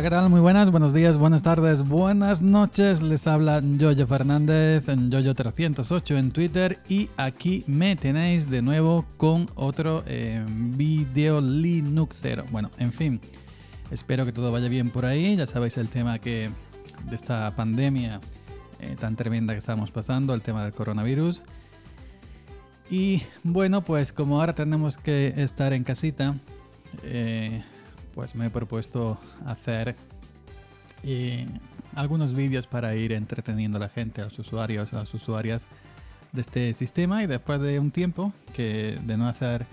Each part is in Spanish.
tal? Muy buenas, buenos días, buenas tardes, buenas noches. Les habla Yoyo Fernández en Yoyo308 en Twitter y aquí me tenéis de nuevo con otro eh, video Linuxero. Bueno, en fin, espero que todo vaya bien por ahí. Ya sabéis el tema que de esta pandemia eh, tan tremenda que estamos pasando, el tema del coronavirus. Y bueno, pues como ahora tenemos que estar en casita, eh, pues me he propuesto hacer eh, algunos vídeos para ir entreteniendo a la gente, a los usuarios, a las usuarias de este sistema y después de un tiempo que de no hacer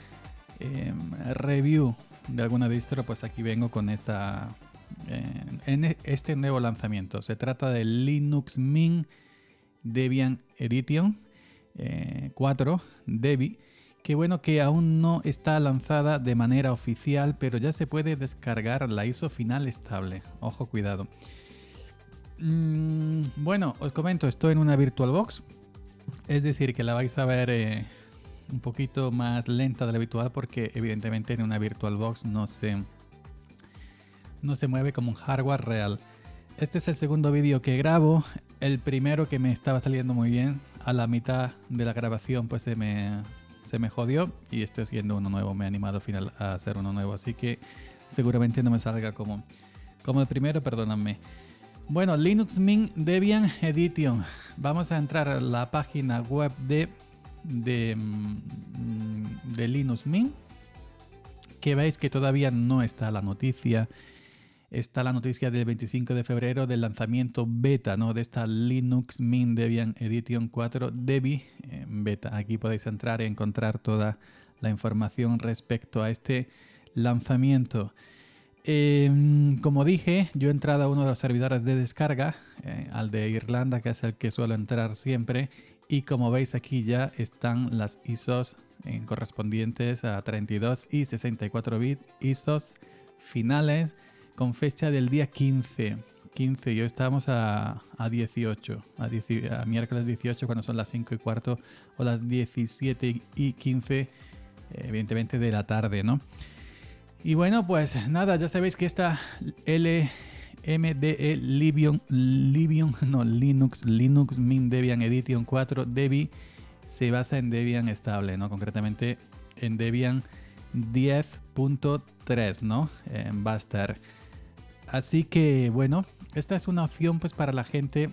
eh, review de alguna distro, pues aquí vengo con esta eh, en e, este nuevo lanzamiento. Se trata de Linux Mint Debian Edition 4 Debi Qué bueno que aún no está lanzada de manera oficial, pero ya se puede descargar la ISO final estable. Ojo, cuidado. Mm, bueno, os comento, estoy en una VirtualBox. Es decir, que la vais a ver eh, un poquito más lenta de la habitual porque evidentemente en una VirtualBox no se, no se mueve como un hardware real. Este es el segundo vídeo que grabo. El primero que me estaba saliendo muy bien. A la mitad de la grabación pues se me, se me jodió y estoy haciendo uno nuevo. Me he animado al final a hacer uno nuevo, así que seguramente no me salga como, como el primero, perdóname. Bueno, Linux Mint Debian Edition. Vamos a entrar a la página web de, de, mm, de Linux Mint. Que veis que todavía no está la noticia está la noticia del 25 de febrero del lanzamiento beta ¿no? de esta Linux Mint Debian Edition 4 Debi beta. Aquí podéis entrar y encontrar toda la información respecto a este lanzamiento. Em, como dije, yo he entrado a uno de los servidores de descarga, eh, al de Irlanda, que es el que suelo entrar siempre. Y como veis aquí ya están las ISOs eh, correspondientes a 32 y 64 bits ISOs finales con fecha del día 15. 15 y hoy estamos a, 18, a, miércoles 18 cuando son las 5 y cuarto o las 17 y 15, evidentemente de la tarde, ¿no? Y bueno, pues nada, ya sabéis que esta LMDE Libion, Libion, no, Linux, Linux Mint Debian Edition 4 Debi se basa en Debian estable, ¿no? Concretamente en Debian 10.3, ¿no? va a estar Así que bueno, esta es una opción pues para la gente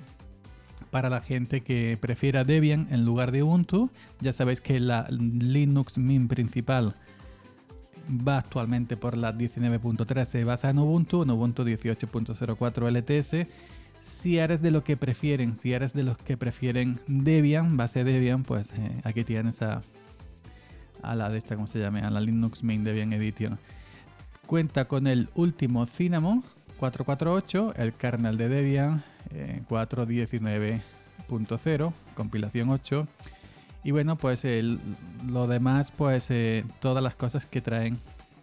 para la gente que prefiera Debian en lugar de Ubuntu. Ya sabéis que la Linux Mint principal va actualmente por la 19.3, se basa en Ubuntu, en Ubuntu 18.04 LTS. Si eres de lo que prefieren, si eres de los que prefieren Debian, base Debian, pues eh, aquí tienes a, a la de esta, ¿cómo se llama? A la Linux Mint Debian Edition. Cuenta con el último Cinnamon, 448, el kernel de Debian 4.19.0, compilación 8. Y bueno, pues lo demás, pues eh, todas las cosas que traen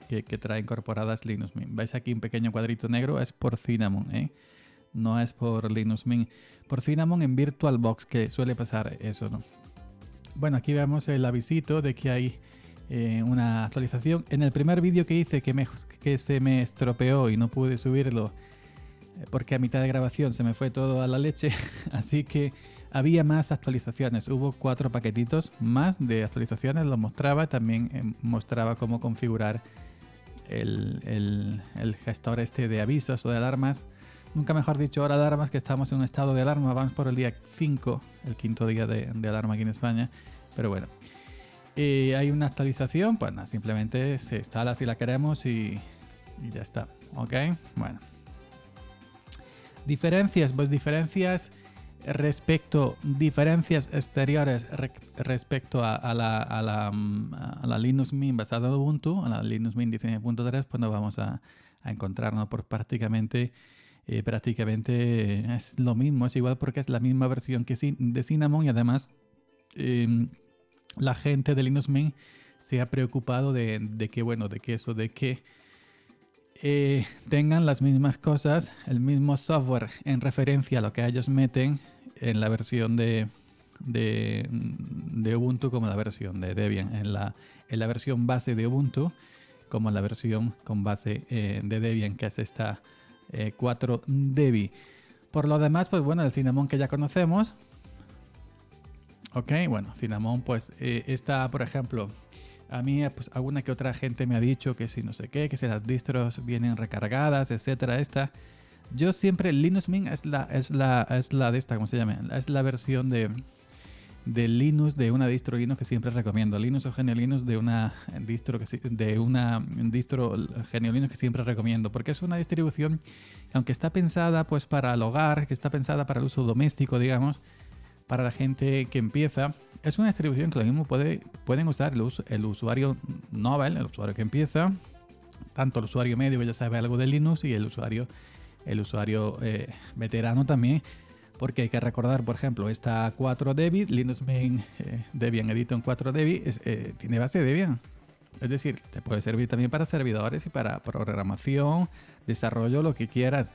que, trae incorporadas Linux Mint. Veis aquí un pequeño cuadrito negro, es por Cinnamon, ¿eh? no es por Linux Mint. Por Cinnamon en VirtualBox, que suele pasar eso, ¿no? Bueno, aquí vemos el avisito de que hay eh, una actualización. En el primer vídeo que hice que, me, que se me estropeó y no pude subirlo eh, porque a mitad de grabación se me fue todo a la leche, así que había más actualizaciones. Hubo cuatro paquetitos más de actualizaciones, lo mostraba, también eh, mostraba cómo configurar el, gestor este de avisos o de alarmas. Nunca mejor dicho, ahora alarmas que estamos en un estado de alarma, vamos por el día 5, el quinto día de alarma aquí en España, pero bueno. Y hay una actualización, pues nada, simplemente se instala si la queremos y, ya está. ¿Ok? Bueno. Diferencias, pues diferencias respecto, diferencias exteriores respecto a, la, la, a, la, Linux Mint basada en Ubuntu, a la Linux Mint 19.3, pues no vamos a, encontrarnos por prácticamente, eh, prácticamente es lo mismo, es igual porque es la misma versión que de Cinnamon y además em, la gente de Linux Mint se ha preocupado de, que, bueno, de que eso, de que eh, tengan las mismas cosas, el mismo software en referencia a lo que ellos meten en la versión de, de, Ubuntu como la versión de Debian, en la, en la versión base de Ubuntu como la versión con base eh, de Debian, que es esta 4 Debi. Por lo demás, pues bueno, el Cinnamon que ya conocemos. Ok, bueno, Cinnamon pues eh, está, por ejemplo, a mí pues alguna que otra gente me ha dicho que si no sé qué, que si las distros vienen recargadas, etcétera, esta. Yo siempre, Linux Mint es la, es la, es la de esta, ¿cómo se llama? Es la versión de, de Linux de una distro Linux que siempre recomiendo. Linux o Genio Linux de una distro que de una distro Genio Linux que siempre recomiendo, porque es una distribución que aunque está pensada pues para el hogar, que está pensada para el uso doméstico, digamos, para la gente que empieza, es una distribución que lo mismo puede, pueden usar el, el usuario novel, el usuario que empieza, tanto el usuario medio que ya sabe algo de Linux y el usuario el usuario eh, veterano también porque hay que recordar, por ejemplo, esta 4 Debian, Linux Main eh, Debian Edit en 4 Debian, eh, tiene base Debian. Es decir, te puede servir también para servidores y para programación, desarrollo, lo que quieras.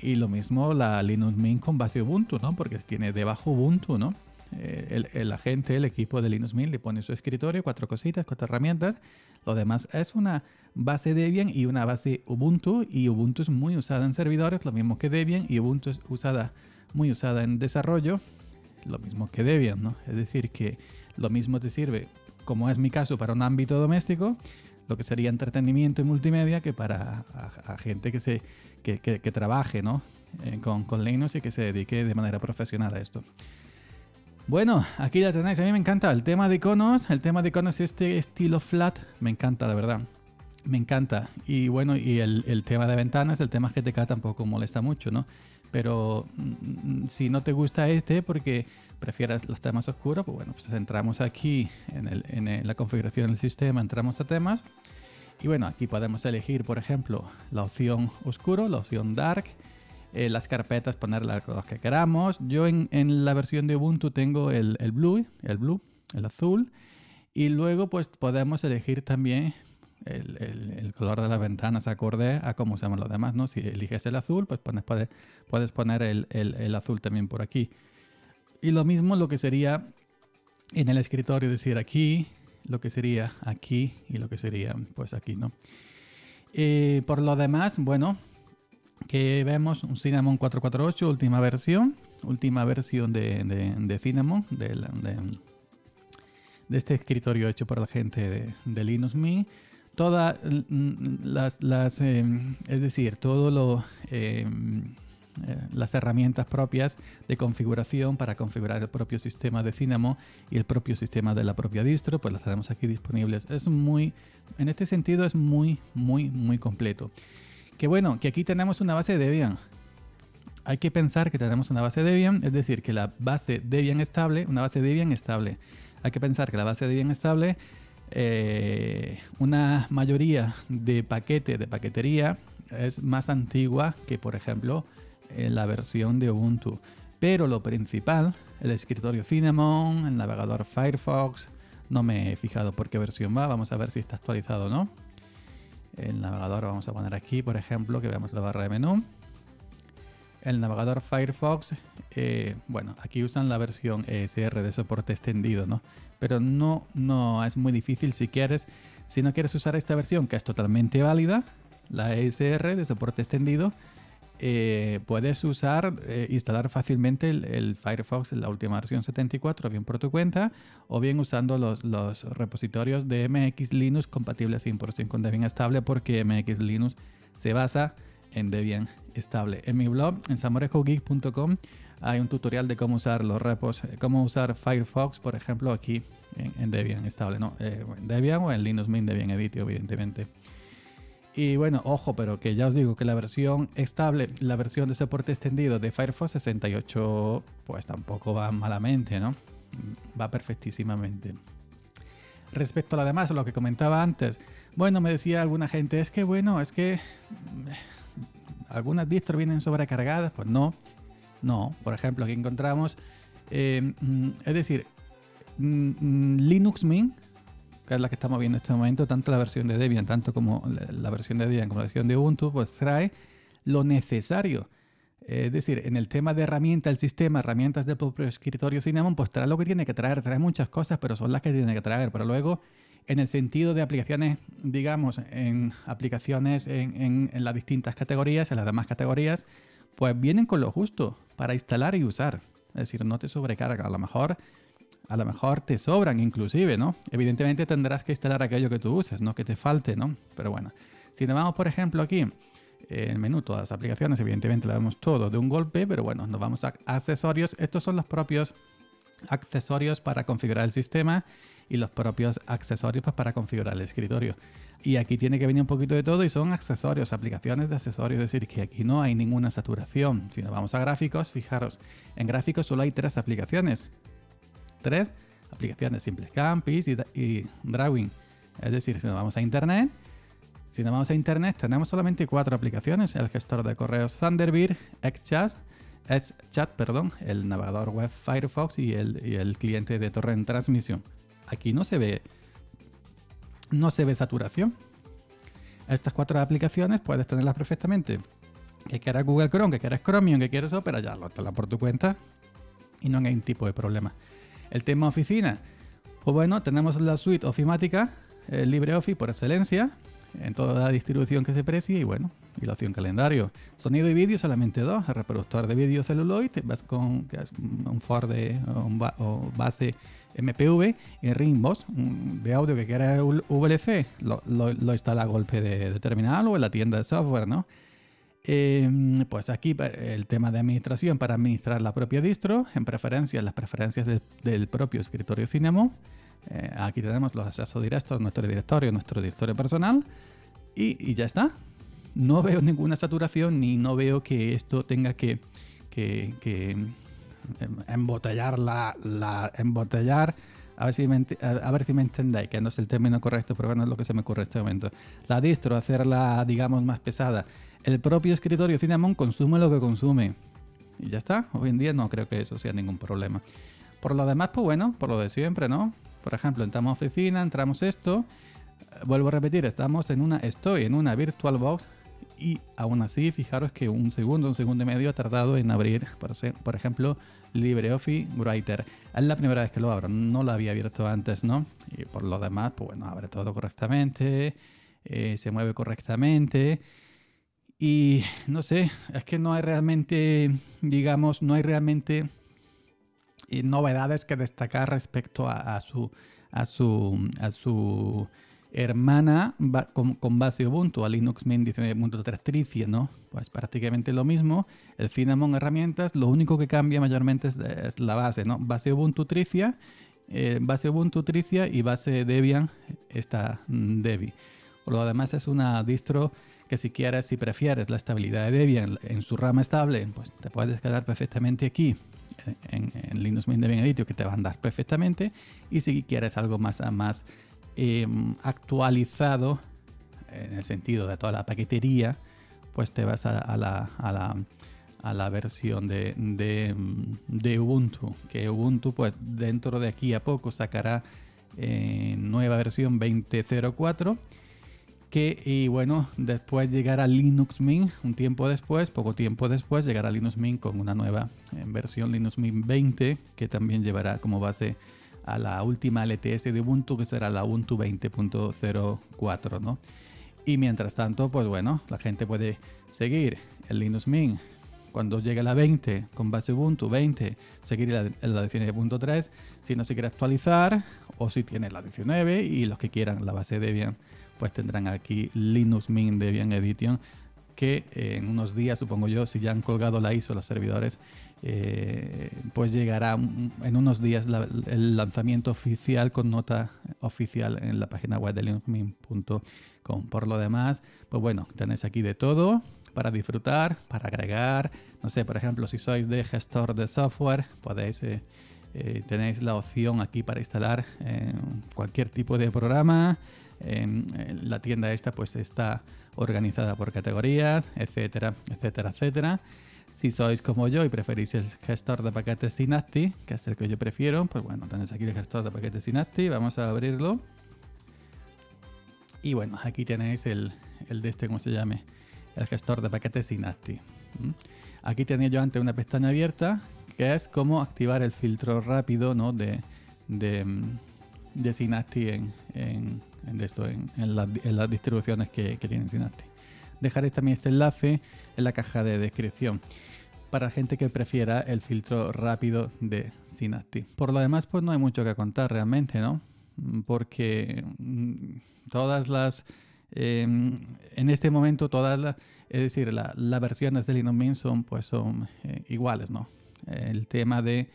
Y lo mismo la Linux Mint con base Ubuntu, ¿no? Porque tiene debajo Ubuntu, ¿no? Eh, el, agente, el equipo de Linux Mint le pone su escritorio, cuatro cositas, cuatro herramientas. Lo demás es una base Debian y una base Ubuntu. Y Ubuntu es muy usada en servidores, lo mismo que Debian. Y Ubuntu es usada muy usada en desarrollo, lo mismo que Debian, ¿no? Es decir, que lo mismo te sirve, como es mi caso, para un ámbito doméstico, lo que sería entretenimiento y multimedia, que para gente que, se, que, que, trabaje ¿no? Eh, con, con Linux y que se dedique de manera profesional a esto. Bueno, aquí ya tenéis. A mí me encanta el tema de iconos. El tema de iconos, este estilo flat, me encanta, la verdad. Me encanta. Y bueno, y el, tema de ventanas, el tema GTK tampoco molesta mucho, ¿no? Pero mm, si no te gusta este porque prefieras los temas oscuros, pues bueno, pues entramos aquí en, la configuración del sistema, entramos a temas. Y bueno, aquí podemos elegir, por ejemplo, la opción oscuro, la opción dark, eh, las carpetas, poner las que queramos. Yo en, la versión de Ubuntu tengo el, el, blue, el blue, el azul. Y luego pues podemos elegir también el, color de las ventanas acorde a cómo usamos los demás, ¿no? Si eliges el azul, pues pones, puedes, puedes poner el, azul también por aquí. Y lo mismo lo que sería en el escritorio, decir aquí, lo que sería aquí y lo que sería pues aquí, ¿no? Eh, por lo demás, bueno, que vemos un Cinnamon 448, última versión, última versión de, de, Cinnamon, de, de, este escritorio hecho por la gente de, de Linux Mint todas las, las eh, es decir, todo lo eh, las herramientas propias de configuración para configurar el propio sistema de Cinnamon y el propio sistema de la propia distro, pues las tenemos aquí disponibles. Es muy, en este sentido es muy, muy, muy completo. Que bueno, que aquí tenemos una base Debian. Hay que pensar que tenemos una base Debian, es decir, que la base Debian estable, una base Debian estable. Hay que pensar que la base Debian estable eh, una mayoría de paquete de paquetería es más antigua que, por ejemplo, eh, la versión de Ubuntu. Pero lo principal, el escritorio Cinnamon, el navegador Firefox, no me he fijado por qué versión va, vamos a ver si está actualizado o no. El navegador vamos a poner aquí, por ejemplo, que veamos la barra de menú. El navegador Firefox, eh, bueno, aquí usan la versión ESR de soporte extendido, ¿no? pero no, no es muy difícil si quieres, si no quieres usar esta versión que es totalmente válida, la ESR de soporte extendido, eh, puedes usar, eh, instalar fácilmente el, Firefox en la última versión 74, bien por tu cuenta, o bien usando los, repositorios de MX Linux compatibles 100% con Debian estable, porque MX Linux se basa en Debian estable. En mi blog, en samorejogeek.com, hay un tutorial de cómo usar los repos, cómo usar Firefox, por ejemplo, aquí en, Debian estable, ¿no? Eh, en Debian o en Linux Mint Debian Edit, evidentemente. Y bueno, ojo, pero que ya os digo que la versión estable, la versión de soporte extendido de Firefox 68, pues tampoco va malamente, ¿no? Va perfectísimamente. Respecto a lo demás, lo que comentaba antes, bueno, me decía alguna gente, es que bueno, es que mm, algunas distros vienen sobrecargadas, pues no, no, por ejemplo, aquí encontramos, eh, mm, es decir, mm, Linux Mint, que es la que estamos viendo en este momento, tanto la versión de Debian, tanto como la versión de Debian como la versión de Ubuntu, pues trae lo necesario. Es decir, en el tema de herramientas del sistema, herramientas del propio escritorio Cinnamon, pues trae lo que tiene que traer, trae muchas cosas, pero son las que tiene que traer. Pero luego, en el sentido de aplicaciones, digamos, en aplicaciones en, en las distintas categorías, en las demás categorías, pues vienen con lo justo para instalar y usar. Es decir, no te sobrecarga. A lo mejor, a lo mejor te sobran inclusive, ¿no? Evidentemente tendrás que instalar aquello que tú uses, no que te falte, ¿no? Pero bueno, si nos vamos, por ejemplo, aquí, el menú, todas las aplicaciones, evidentemente lo vemos todo de un golpe, pero bueno, nos vamos a accesorios. Estos son los propios accesorios para configurar el sistema y los propios accesorios pues, para configurar el escritorio. Y aquí tiene que venir un poquito de todo y son accesorios, aplicaciones de accesorios, es decir, que aquí no hay ninguna saturación. Si nos vamos a gráficos, fijaros, en gráficos solo hay tres aplicaciones. Tres aplicaciones, Simple Campis y, y Drawing. Es decir, si nos vamos a Internet, si nos vamos a Internet tenemos solamente cuatro aplicaciones, el gestor de correos Thunderbird, XChat, Chat, perdón, el navegador web Firefox y el, cliente de torrent transmisión. Aquí no se ve no se ve saturación. Estas cuatro aplicaciones puedes tenerlas perfectamente. Que quieras Google Chrome, que quieras Chromium, que quieras Opera, ya lo la por tu cuenta y no hay ningún tipo de problema. El tema oficina, pues bueno, tenemos la suite ofimática, LibreOffice por excelencia, en toda la distribución que se precie y bueno, y la opción calendario. Sonido y vídeo solamente dos, el reproductor de vídeo celuloid, vas con un Ford de, o base MPV y Ringbox de audio que quiera VLC, lo, lo, instala a golpe de, terminal o en la tienda de software, ¿no? Em, pues aquí el tema de administración para administrar la propia distro, en preferencias, las preferencias del propio escritorio Cinnamon. Eh, aquí tenemos los accesos directos a nuestro directorio, nuestro directorio personal y, ya está. No veo ninguna saturación ni no veo que esto tenga que, que, Em, embotellar la, la embotellar a ver, si me, a, ver si me entendéis, que no es el término correcto, pero bueno, es lo que se me ocurre en este momento. La distro, hacerla, digamos, más pesada. El propio escritorio Cinnamon consume lo que consume. Y ya está. Hoy en día no creo que eso sea ningún problema. Por lo demás, pues bueno, por lo de siempre, ¿no? Por ejemplo, entramos a oficina, entramos esto. Vuelvo a repetir, estamos en una, estoy en una VirtualBox y aún así, fijaros que un segundo, un segundo y medio ha tardado en abrir, por, ejemplo, LibreOffice Writer. Es la primera vez que lo abro, no lo había abierto antes, ¿no? Y por lo demás, pues bueno, abre todo correctamente, eh, se mueve correctamente. Y no sé, es que no hay realmente, digamos, no hay realmente eh, novedades que destacar respecto a, su a su a su hermana con, base Ubuntu a Linux Mint 19.3 Tricia, ¿no? Pues prácticamente lo mismo. El Cinnamon herramientas, lo único que cambia mayormente es, la base, ¿no? Base Ubuntu Tricia, eh, base Ubuntu Tricia y base Debian, esta mm, Debi. Por lo demás es una distro que si quieres, si prefieres la estabilidad de Debian en su rama estable, pues te puedes quedar perfectamente aquí en, Linux Mint Debian Edition que te va a andar perfectamente. Y si quieres algo más, más Em, actualizado en el sentido de toda la paquetería, pues te vas a, la, a, la, versión de, de, Ubuntu, que Ubuntu pues dentro de aquí a poco sacará eh, nueva versión 20.04 que y bueno después llegará Linux Mint un tiempo después poco tiempo después llegará Linux Mint con una nueva eh, versión Linux Mint 20 que también llevará como base a la última LTS de Ubuntu, que será la Ubuntu 20.04, ¿no? Y mientras tanto, pues bueno, la gente puede seguir el Linux Mint cuando llegue la 20 con base Ubuntu 20, seguir la, la 19.3. Si no se quiere actualizar o si tiene la 19 y los que quieran la base Debian, pues tendrán aquí Linux Mint Debian Edition que en unos días, supongo yo, si ya han colgado la ISO los servidores, eh, pues llegará en unos días el lanzamiento oficial con nota oficial en la página web de linuxmin.com. Por lo demás, pues bueno, tenéis aquí de todo para disfrutar, para agregar. No sé, por ejemplo, si sois de gestor de software, podéis... Eh, eh, tenéis la opción aquí para instalar cualquier tipo de programa. La tienda esta pues está organizada por categorías, etcétera, etcétera, etcétera. Si sois como yo y preferís el gestor de paquetes Synapti, que es el que yo prefiero, pues bueno, tenéis aquí el gestor de paquetes Synapti, vamos a abrirlo. Y bueno, aquí tenéis el, el de este, ¿cómo se llame? El gestor de paquetes Synapti. Aquí tenía yo antes una pestaña abierta, que es cómo activar el filtro rápido, ¿no? De, de, de Synapti en, esto, en, las distribuciones que, tienen Synapti. Dejaré también este enlace en la caja de descripción para gente que prefiera el filtro rápido de Synapti. Por lo demás, pues no hay mucho que contar realmente, ¿no? Porque mm, todas las... Em, en este momento todas las... Es decir, las versiones de Linux Mint son, pues son eh, iguales, ¿no? El tema de,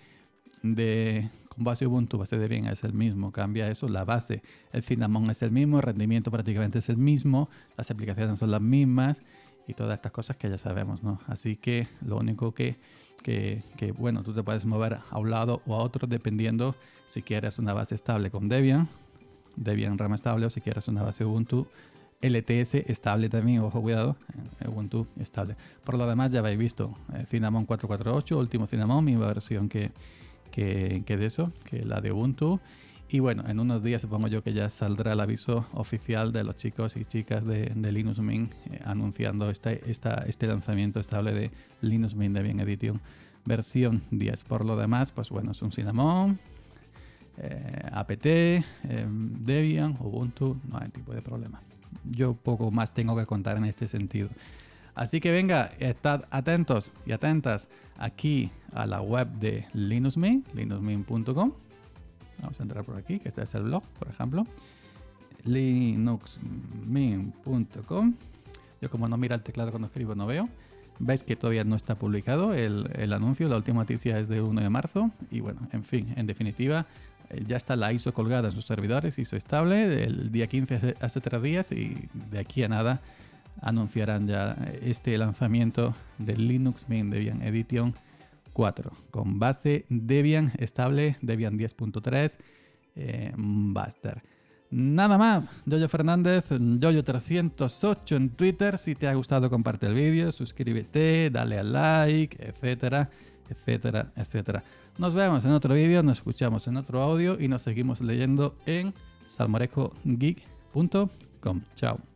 de con base Ubuntu, base Debian es el mismo, cambia eso, la base. El Cinnamon es el mismo, el rendimiento prácticamente es el mismo, las aplicaciones son las mismas y todas estas cosas que ya sabemos, ¿no? Así que lo único que, que, bueno, tú te puedes mover a un lado o a otro dependiendo si quieres una base estable con Debian, Debian RAM estable o si quieres una base Ubuntu LTS estable también, ojo cuidado, eh, Ubuntu estable. Por lo demás ya habéis visto, eh, Cinnamon 448, último Cinnamon, misma versión que, que, de eso, que la de Ubuntu. Y bueno, en unos días supongo yo que ya saldrá el aviso oficial de los chicos y chicas de, Linux Mint eh, anunciando este, este lanzamiento estable de Linux Mint Debian Edition versión 10. Por lo demás, pues bueno, es un Cinnamon, eh, apt, eh, Debian, Ubuntu, no hay tipo de problema. Yo poco más tengo que contar en este sentido. Así que venga, estad atentos y atentas aquí a la web de LinuxMint, linuxmint.com Vamos a entrar por aquí, que este es el blog, por ejemplo. linuxmin.com. Yo como no mira el teclado cuando escribo no veo. Veis que todavía no está publicado el, anuncio, la última noticia es de 1 de marzo. Y bueno, en fin, en definitiva, eh, ya está la ISO colgada en sus servidores, ISO estable, el día 15 hace, tres días y de aquí a nada anunciarán ya este lanzamiento del Linux Mint Debian Edition 4 con base Debian estable, Debian 10.3, eh, Buster. Nada más, Yoyo Fernández, Yoyo308 en Twitter. Si te ha gustado, comparte el vídeo, suscríbete, dale al like, etcétera, etcétera, etcétera. Nos vemos en otro vídeo, nos escuchamos en otro audio y nos seguimos leyendo en salmorejogeek.com. Chao.